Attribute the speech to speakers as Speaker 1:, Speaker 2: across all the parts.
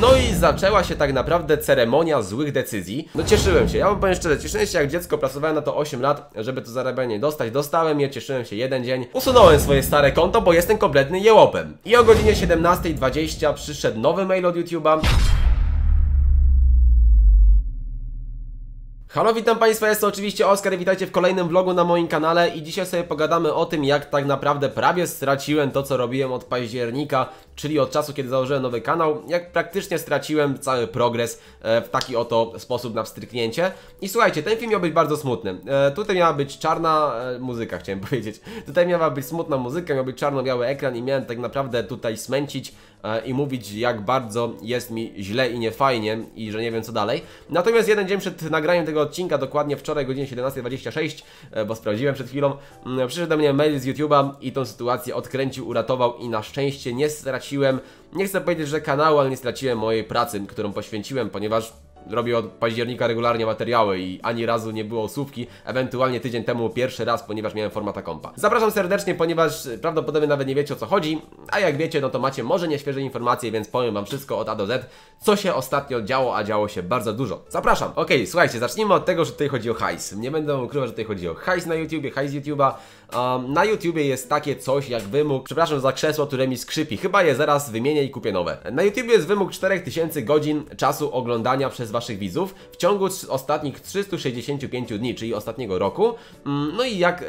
Speaker 1: No i zaczęła się tak naprawdę ceremonia złych decyzji. No cieszyłem się, ja wam powiem szczerze, cieszyłem się jak dziecko, pracowałem na to 8 lat, żeby to zarabianie dostać. Dostałem je, cieszyłem się jeden dzień. Usunąłem swoje stare konto, bo jestem kompletny jełopem. I o godzinie 17.20 przyszedł nowy mail od YouTube'a. Halo, witam Państwa, jest to oczywiście Oskar witajcie w kolejnym vlogu na moim kanale i dzisiaj sobie pogadamy o tym, jak tak naprawdę prawie straciłem to, co robiłem od października, czyli od czasu, kiedy założyłem nowy kanał, jak praktycznie straciłem cały progres e, w taki oto sposób na wstryknięcie. I słuchajcie, ten film miał być bardzo smutny. E, tutaj miała być czarna e, muzyka, chciałem powiedzieć. Tutaj miała być smutna muzyka, miał być czarno-biały ekran i miałem tak naprawdę tutaj smęcić i mówić, jak bardzo jest mi źle i niefajnie i że nie wiem co dalej. Natomiast jeden dzień przed nagraniem tego odcinka, dokładnie wczoraj godzinie 17.26, bo sprawdziłem przed chwilą, mm, przyszedł do mnie mail z YouTube'a i tą sytuację odkręcił, uratował i na szczęście nie straciłem, nie chcę powiedzieć, że kanału, ale nie straciłem mojej pracy, którą poświęciłem, ponieważ robię od października regularnie materiały i ani razu nie było słówki, ewentualnie tydzień temu pierwszy raz, ponieważ miałem formata kompa. Zapraszam serdecznie, ponieważ prawdopodobnie nawet nie wiecie o co chodzi, a jak wiecie, no to macie może nieświeże informacje, więc powiem wam wszystko od A do Z, co się ostatnio działo, a działo się bardzo dużo. Zapraszam! Okej, okay, słuchajcie, zacznijmy od tego, że tutaj chodzi o hajs. Nie będę ukrywał, że tutaj chodzi o hajs na YouTubie, hajs YouTube'a. Um, na YouTubie jest takie coś jak wymóg, przepraszam za krzesło, które mi skrzypi, chyba je zaraz wymienię i kupię nowe. Na YouTubie jest wymóg 4000 godzin czasu oglądania przez waszych widzów w ciągu ostatnich 365 dni, czyli ostatniego roku. Mm, no i jak e,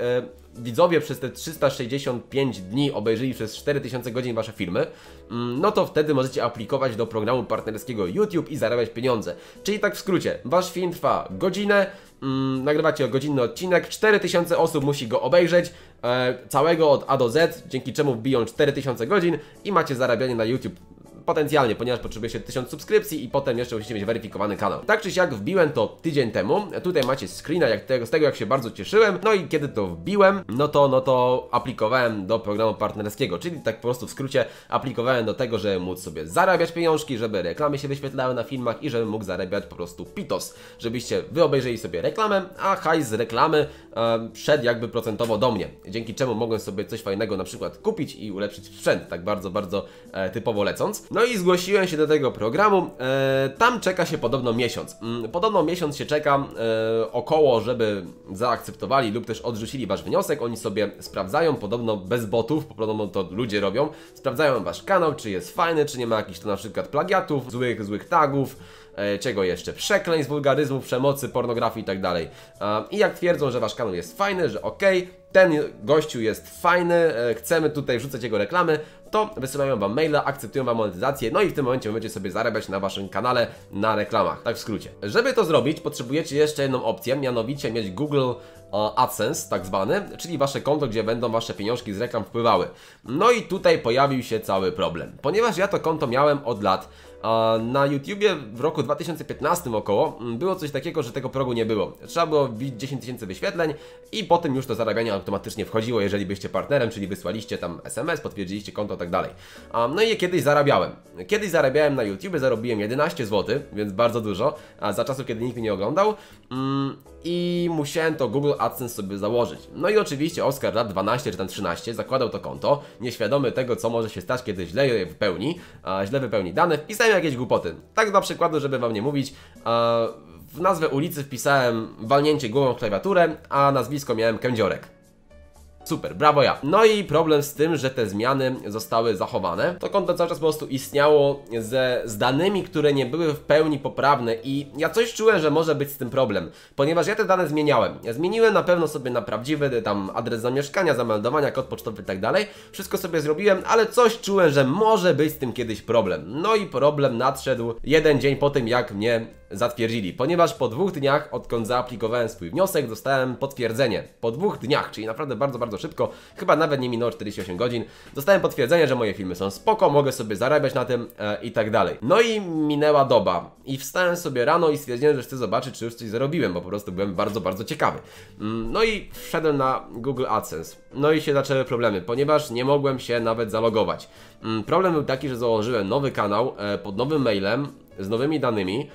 Speaker 1: widzowie przez te 365 dni obejrzyli przez 4000 godzin Wasze filmy, mm, no to wtedy możecie aplikować do programu partnerskiego YouTube i zarabiać pieniądze. Czyli tak w skrócie, Wasz film trwa godzinę, mm, nagrywacie godzinny odcinek, 4000 osób musi go obejrzeć, e, całego od A do Z, dzięki czemu wbiją 4000 godzin i macie zarabianie na YouTube potencjalnie, ponieważ potrzebuje się 1000 subskrypcji i potem jeszcze musicie mieć weryfikowany kanał. Tak czy siak wbiłem to tydzień temu, tutaj macie screena jak tego, z tego jak się bardzo cieszyłem, no i kiedy to wbiłem, no to, no to aplikowałem do programu partnerskiego, czyli tak po prostu w skrócie aplikowałem do tego, żeby móc sobie zarabiać pieniążki, żeby reklamy się wyświetlały na filmach i żebym mógł zarabiać po prostu pitos, żebyście wy obejrzeli sobie reklamę, a hajs z reklamy e, szedł jakby procentowo do mnie, dzięki czemu mogłem sobie coś fajnego na przykład kupić i ulepszyć sprzęt, tak bardzo, bardzo e, typowo lecąc. No i zgłosiłem się do tego programu. E, tam czeka się podobno miesiąc. Mm, podobno miesiąc się czeka e, około, żeby zaakceptowali lub też odrzucili wasz wniosek. Oni sobie sprawdzają, podobno bez botów, podobno to ludzie robią. Sprawdzają wasz kanał, czy jest fajny, czy nie ma jakichś to na przykład plagiatów, złych, złych tagów czego jeszcze, przekleństw, wulgaryzmów, przemocy, pornografii i tak dalej. I jak twierdzą, że wasz kanał jest fajny, że ok, ten gościu jest fajny, e, chcemy tutaj wrzucać jego reklamy, to wysyłają Wam maila, akceptują Wam monetyzację, no i w tym momencie będziecie sobie zarabiać na Waszym kanale na reklamach, tak w skrócie. Żeby to zrobić, potrzebujecie jeszcze jedną opcję, mianowicie mieć Google e, AdSense, tak zwany, czyli Wasze konto, gdzie będą Wasze pieniążki z reklam wpływały. No i tutaj pojawił się cały problem. Ponieważ ja to konto miałem od lat, na YouTubie w roku 2015 około mm, było coś takiego, że tego progu nie było. Trzeba było wbić 10 tysięcy wyświetleń i potem już to zarabianie automatycznie wchodziło, jeżeli byście partnerem, czyli wysłaliście tam SMS, potwierdziliście konto i tak dalej. No i kiedyś zarabiałem. Kiedyś zarabiałem na YouTube, zarobiłem 11 zł, więc bardzo dużo, za czasów, kiedy nikt mnie nie oglądał. Mm, I musiałem to Google AdSense sobie założyć. No i oczywiście Oscar lat 12 czy tam 13 zakładał to konto, nieświadomy tego, co może się stać, kiedy źle je wypełni, źle wypełni dane. Wpisałem jakieś głupoty. Tak na przykładu, żeby wam nie mówić, w nazwę ulicy wpisałem walnięcie głową w klawiaturę, a nazwisko miałem kędziorek. Super, brawo ja. No i problem z tym, że te zmiany zostały zachowane. To konto cały czas po prostu istniało ze, z danymi, które nie były w pełni poprawne i ja coś czułem, że może być z tym problem, ponieważ ja te dane zmieniałem. Ja zmieniłem na pewno sobie na prawdziwy tam adres zamieszkania, zameldowania, kod pocztowy i tak dalej. Wszystko sobie zrobiłem, ale coś czułem, że może być z tym kiedyś problem. No i problem nadszedł jeden dzień po tym, jak mnie zatwierdzili, ponieważ po dwóch dniach, odkąd zaaplikowałem swój wniosek, dostałem potwierdzenie. Po dwóch dniach, czyli naprawdę bardzo, bardzo szybko, chyba nawet nie minęło 48 godzin, dostałem potwierdzenie, że moje filmy są spoko, mogę sobie zarabiać na tym e, i tak dalej. No i minęła doba i wstałem sobie rano i stwierdziłem, że chcę zobaczyć, czy już coś zarobiłem, bo po prostu byłem bardzo, bardzo ciekawy. Mm, no i wszedłem na Google AdSense. No i się zaczęły problemy, ponieważ nie mogłem się nawet zalogować. Mm, problem był taki, że założyłem nowy kanał e, pod nowym mailem, z nowymi danymi,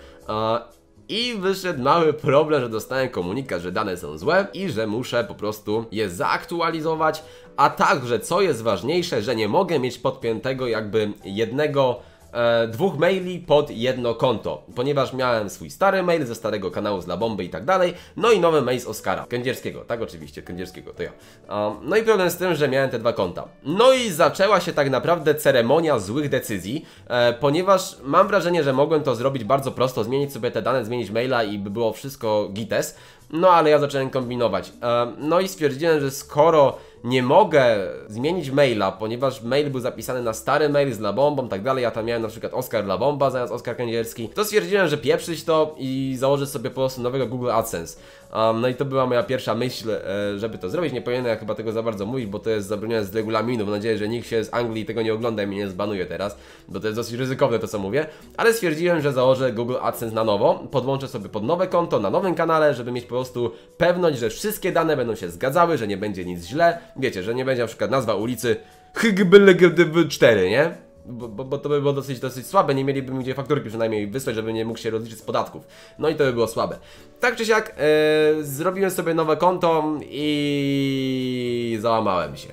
Speaker 1: i wyszedł mały problem, że dostałem komunikat, że dane są złe i że muszę po prostu je zaktualizować, a także, co jest ważniejsze, że nie mogę mieć podpiętego jakby jednego e, dwóch maili pod jedno konto, ponieważ miałem swój stary mail ze starego kanału z La Bomby i tak dalej, no i nowy mail z Oskara, Kędzierskiego, tak oczywiście, Kędzierskiego, to ja. Um, no i problem z tym, że miałem te dwa konta. No i zaczęła się tak naprawdę ceremonia złych decyzji, e, ponieważ mam wrażenie, że mogłem to zrobić bardzo prosto, zmienić sobie te dane, zmienić maila i by było wszystko gites, no ale ja zacząłem kombinować. E, no i stwierdziłem, że skoro nie mogę zmienić maila, ponieważ mail był zapisany na stary mail z Labombą tak dalej, ja tam miałem na przykład Oskar Labomba zamiast Oskar Kędzierski, to stwierdziłem, że pieprzyć to i założyć sobie po prostu nowego Google AdSense. Um, no i to była moja pierwsza myśl, e, żeby to zrobić. Nie powinienem chyba tego za bardzo mówić, bo to jest zabronione z regulaminu. Mam nadzieję, że nikt się z Anglii tego nie ogląda i mnie nie zbanuje teraz, bo to jest dosyć ryzykowne to, co mówię. Ale stwierdziłem, że założę Google AdSense na nowo, podłączę sobie pod nowe konto na nowym kanale, żeby mieć po prostu pewność, że wszystkie dane będą się zgadzały, że nie będzie nic źle. Wiecie, że nie będzie na przykład nazwa ulicy HGBLGDB4, nie? Bo, bo, to by było dosyć, dosyć słabe, nie mieliby mi gdzie fakturki przynajmniej wysłać, żeby nie mógł się rozliczyć z podatków. No i to by było słabe. Tak czy siak, e, zrobiłem sobie nowe konto i załamałem się.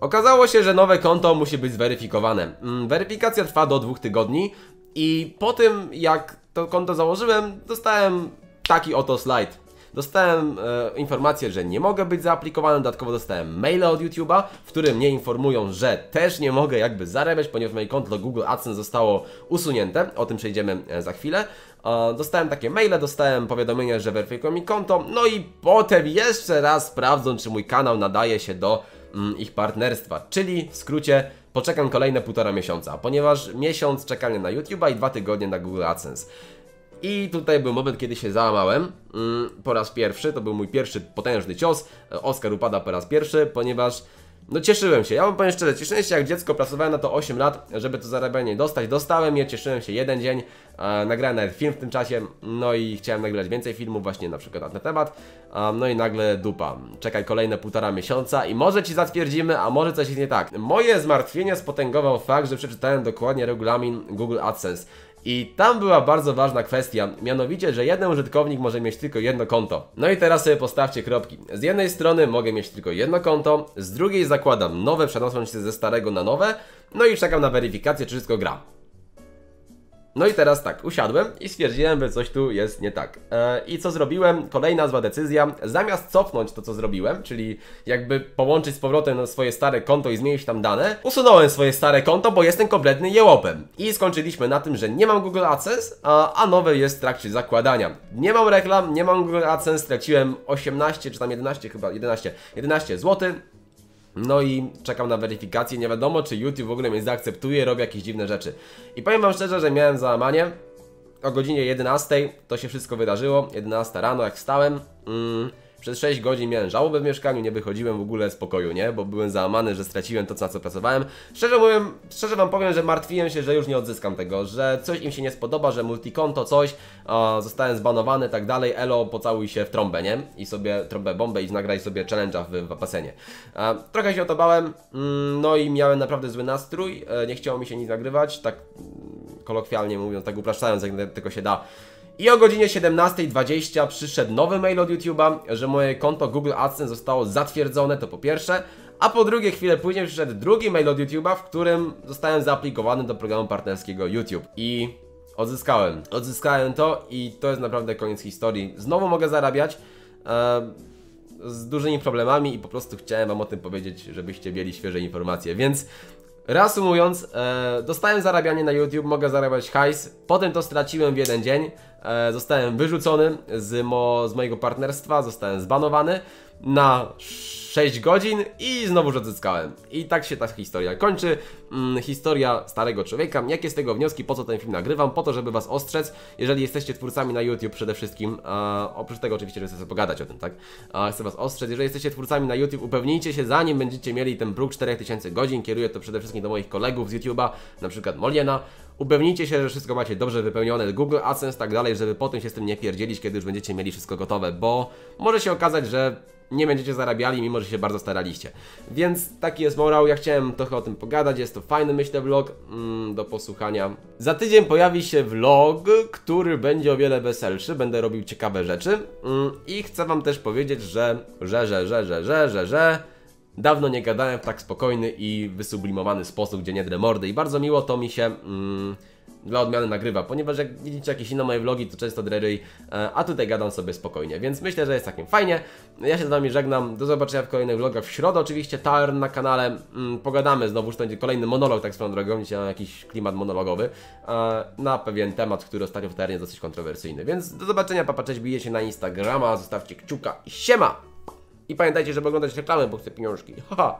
Speaker 1: Okazało się, że nowe konto musi być zweryfikowane. Mm, weryfikacja trwa do dwóch tygodni i po tym jak to konto założyłem, dostałem taki oto slajd. Dostałem e, informację, że nie mogę być zaaplikowany, dodatkowo dostałem maila od YouTube'a, w którym mnie informują, że też nie mogę jakby zarabiać, ponieważ moje konto Google AdSense zostało usunięte, o tym przejdziemy e, za chwilę. E, dostałem takie maile, dostałem powiadomienie, że weryfikują mi konto, no i potem jeszcze raz sprawdzą, czy mój kanał nadaje się do mm, ich partnerstwa, czyli w skrócie poczekam kolejne półtora miesiąca, ponieważ miesiąc czekania na YouTube'a i dwa tygodnie na Google AdSense. I tutaj był moment, kiedy się załamałem mm, po raz pierwszy. To był mój pierwszy potężny cios. Oskar upada po raz pierwszy, ponieważ no cieszyłem się, ja wam powiem szczerze, cieszyłem się jak dziecko, pracowałem na to 8 lat, żeby to zarabianie dostać, dostałem je, cieszyłem się jeden dzień, e, nagrałem nawet film w tym czasie, no i chciałem nagrywać więcej filmów właśnie na przykład na ten temat, e, no i nagle dupa, czekaj kolejne półtora miesiąca i może Ci zatwierdzimy, a może coś jest nie tak. Moje zmartwienie spotęgował fakt, że przeczytałem dokładnie regulamin Google AdSense. I tam była bardzo ważna kwestia, mianowicie, że jeden użytkownik może mieć tylko jedno konto. No i teraz sobie postawcie kropki. Z jednej strony mogę mieć tylko jedno konto, z drugiej zakładam nowe, przenosząc się ze starego na nowe, no i czekam na weryfikację, czy wszystko gra. No i teraz tak, usiadłem i stwierdziłem, że coś tu jest nie tak. E, I co zrobiłem? Kolejna zła decyzja. Zamiast cofnąć to, co zrobiłem, czyli jakby połączyć z powrotem swoje stare konto i zmienić tam dane, usunąłem swoje stare konto, bo jestem kompletny jełopem. I skończyliśmy na tym, że nie mam Google AdSense, a, a nowe jest w trakcie zakładania. Nie mam reklam, nie mam Google AdSense, straciłem 18 czy tam 11 chyba, 11, 11 zł. No i czekam na weryfikację, nie wiadomo czy YouTube w ogóle mnie zaakceptuje, robi jakieś dziwne rzeczy. I powiem wam szczerze, że miałem załamanie. O godzinie 11 to się wszystko wydarzyło, 11 rano jak wstałem. Mm, przez 6 godzin miałem żałobę w mieszkaniu, nie wychodziłem w ogóle z pokoju, nie? Bo byłem załamany, że straciłem to, na co pracowałem. Szczerze mówiąc, szczerze wam powiem, że martwiłem się, że już nie odzyskam tego, że coś im się nie spodoba, że multikonto, coś, o, zostałem zbanowany, tak dalej, elo, pocałuj się w trąbę, nie? I sobie trąbę bombę i nagraj sobie challenge'a w, w basenie. E, trochę się o to bałem, mm, no i miałem naprawdę zły nastrój, e, nie chciało mi się nic nagrywać, tak mm, kolokwialnie mówiąc, tak upraszczając, jak tylko się da. I o godzinie 17.20 przyszedł nowy mail od YouTube'a, że moje konto Google AdSense zostało zatwierdzone, to po pierwsze. A po drugie, chwilę później przyszedł drugi mail od YouTube'a, w którym zostałem zaaplikowany do programu partnerskiego YouTube. I odzyskałem. Odzyskałem to i to jest naprawdę koniec historii. Znowu mogę zarabiać. E, z dużymi problemami i po prostu chciałem Wam o tym powiedzieć, żebyście mieli świeże informacje. Więc Reasumując, e, dostałem zarabianie na YouTube, mogę zarabiać hajs, potem to straciłem w jeden dzień, e, zostałem wyrzucony z, mo, z mojego partnerstwa, zostałem zbanowany na 6 godzin i znowu odzyskałem. I tak się ta historia kończy. Hmm, historia starego człowieka. Jakie z tego wnioski, po co ten film nagrywam? Po to, żeby Was ostrzec, jeżeli jesteście twórcami na YouTube przede wszystkim. A, oprócz tego oczywiście, że chcę sobie pogadać o tym, tak? A, chcę Was ostrzec, jeżeli jesteście twórcami na YouTube, upewnijcie się, zanim będziecie mieli ten próg 4000 godzin. Kieruję to przede wszystkim do moich kolegów z YouTube'a, na przykład Moliena. Upewnijcie się, że wszystko macie dobrze wypełnione, Google AdSense, tak dalej, żeby potem się z tym nie pierdzielić, kiedy już będziecie mieli wszystko gotowe, bo może się okazać, że nie będziecie zarabiali, mimo że się bardzo staraliście. Więc taki jest morał, ja chciałem trochę o tym pogadać, jest to fajny myślę vlog mm, do posłuchania. Za tydzień pojawi się vlog, który będzie o wiele weselszy, będę robił ciekawe rzeczy mm, i chcę wam też powiedzieć, że, że, że, że, że, że, że, że Dawno nie gadałem w tak spokojny i wysublimowany sposób, gdzie nie drę mordy i bardzo miło to mi się mm, dla odmiany nagrywa, ponieważ jak widzicie jakieś inne moje vlogi, to często drery, e, a tutaj gadam sobie spokojnie, więc myślę, że jest takim fajnie. Ja się z Wami żegnam, do zobaczenia w kolejnych vlogach w środę oczywiście, Tarn na kanale, mm, pogadamy znowu, to będzie kolejny monolog tak swoją drogą, dzisiaj mam jakiś klimat monologowy, e, na pewien temat, który ostatnio w Tarnie jest dosyć kontrowersyjny, więc do zobaczenia, papa, cześć, bijecie na Instagrama, zostawcie kciuka i siema! I pamiętajcie, żeby oglądać reklamy, bo chcę pieniążki, haha!